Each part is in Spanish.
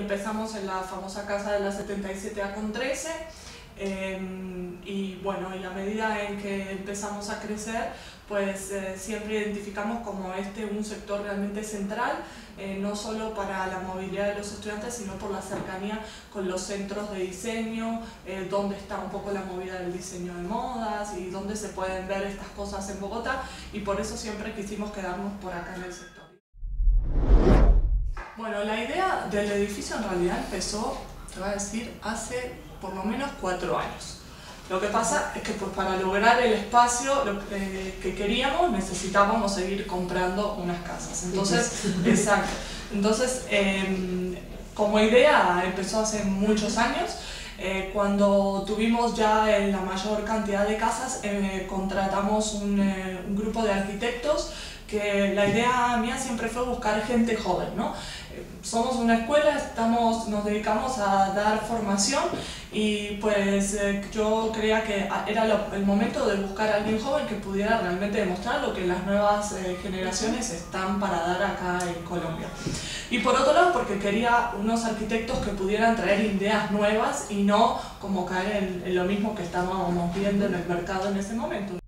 empezamos en la famosa casa de la 77A con 13 em, y bueno, en la medida en que empezamos a crecer, pues eh, siempre identificamos como este un sector realmente central, eh, no solo para la movilidad de los estudiantes, sino por la cercanía con los centros de diseño, eh, donde está un poco la movida del diseño de modas y dónde se pueden ver estas cosas en Bogotá y por eso siempre quisimos quedarnos por acá en el sector. Bueno, la idea del edificio en realidad empezó, te voy a decir, hace por lo menos cuatro años. Lo que pasa es que pues, para lograr el espacio que queríamos necesitábamos seguir comprando unas casas. Entonces, exacto. Entonces, em, como idea empezó hace muchos años. Eh, cuando tuvimos ya la mayor cantidad de casas, eh, contratamos un, eh, un grupo de arquitectos que la idea mía siempre fue buscar gente joven, ¿no? Somos una escuela, estamos, nos dedicamos a dar formación y pues eh, yo creía que era el momento de buscar a alguien joven que pudiera realmente demostrar lo que las nuevas eh, generaciones están para dar acá en Colombia. Y por otro lado porque quería unos arquitectos que pudieran traer ideas nuevas y no como caer en lo mismo que estábamos viendo en el mercado en ese momento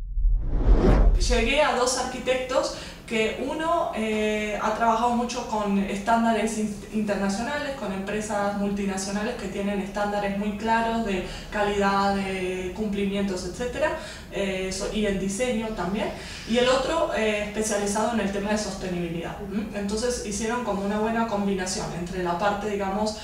llegué a dos arquitectos que uno eh, ha trabajado mucho con estándares internacionales, con empresas multinacionales que tienen estándares muy claros de calidad, de cumplimientos, etc. Eh, y el diseño también. Y el otro eh, especializado en el tema de sostenibilidad. Entonces hicieron como una buena combinación entre la parte, digamos,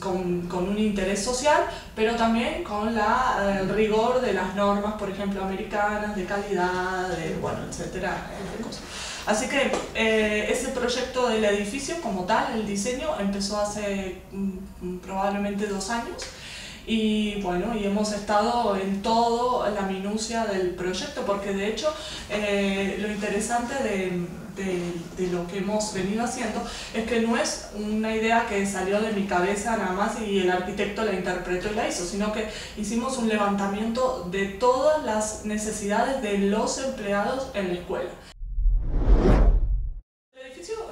con, con, un interés social, pero también con la, el rigor de las normas, por ejemplo, americanas, de calidad, de, bueno, etcétera, cosas. Así que eh, ese proyecto del edificio como tal, el diseño, empezó hace mm, probablemente dos años y bueno, y hemos estado en todo la minucia del proyecto, porque de hecho eh, lo interesante de, de, lo que hemos venido haciendo es que no es una idea que salió de mi cabeza nada más y el arquitecto la interpretó y la hizo, sino que hicimos un levantamiento de todas las necesidades de los empleados en la escuela.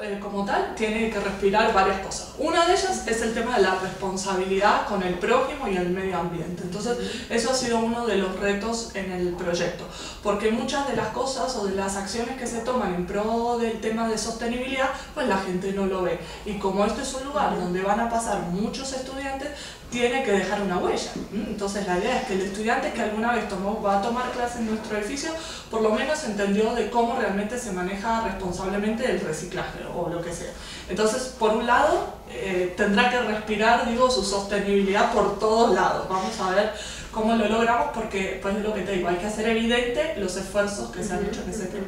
Eh, como tal tiene que respirar varias cosas. Una de ellas es el tema de la responsabilidad con el prójimo y el medio ambiente. Entonces, eso ha sido uno de los retos en el proyecto, porque muchas de las cosas o de las acciones que se toman en pro del tema de sostenibilidad, pues la gente no lo ve. Y como este es un lugar donde van a pasar muchos estudiantes, tiene que dejar una huella. Entonces la idea es que el estudiante que alguna vez tomó, va a tomar clase en nuestro edificio, por lo menos entendió de cómo realmente se maneja responsablemente el reciclaje o lo que sea. Entonces, por un lado, eh, tendrá que respirar, digo, su sostenibilidad por todos lados. Vamos a ver cómo lo logramos porque, pues es lo que te digo, hay que hacer evidente los esfuerzos que se han hecho en ese tema.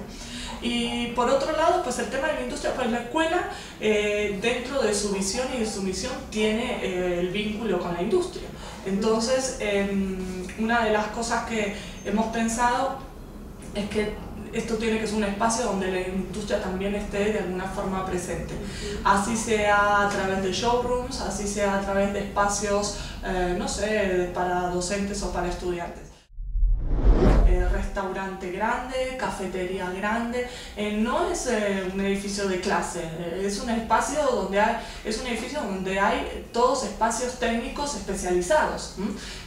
Y por otro lado, pues el tema de la industria, pues la escuela eh, dentro de su visión y de su misión tiene eh, el vínculo con la industria. Entonces, em, una de las cosas que hemos pensado es que esto tiene que ser un espacio donde la industria también esté de alguna forma presente. Así sea a través de showrooms, así sea a través de espacios, eh, no sé, para docentes o para estudiantes restaurante grande, cafetería grande, eh, no es eh, un edificio de clase, eh, es un espacio donde hay, es un edificio donde hay todos espacios técnicos especializados.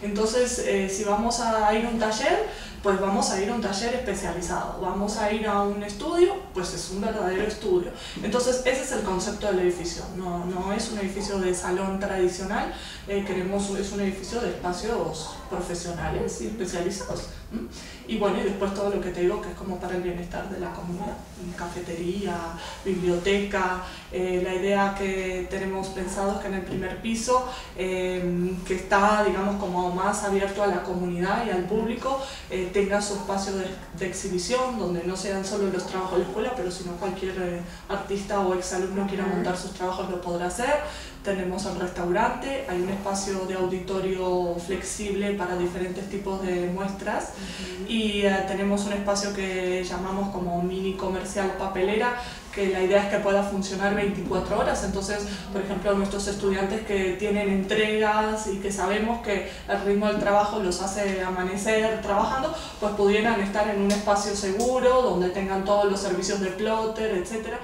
Entonces, si vamos a ir a un taller, pues vamos a ir a un taller especializado, vamos a ir a un estudio, pues es un verdadero estudio. Entonces ese es el concepto del edificio, no, no es un edificio de salón tradicional, queremos, es un edificio de espacios profesionales y especializados. Y bueno, y después todo lo que te digo que es como para el bienestar de la comunidad, cafetería, biblioteca, eh, la idea que tenemos pensado es que en el primer piso, em, que está digamos como más abierto a la comunidad y al público, eh, tenga su espacio de, de, exhibición, donde no sean solo los trabajos de la escuela, pero sino cualquier eh, artista o exalumno quiera montar sus trabajos lo podrá hacer. Tenemos el restaurante, hay un espacio de auditorio flexible para diferentes tipos de muestras y eh, tenemos un espacio que llamamos como mini comercial papelera que la idea es que pueda funcionar 24 horas, entonces, por ejemplo, nuestros estudiantes que tienen entregas y que sabemos que el ritmo del trabajo los hace amanecer trabajando, pues pudieran estar en un espacio seguro, donde tengan todos los servicios de plotter, etc.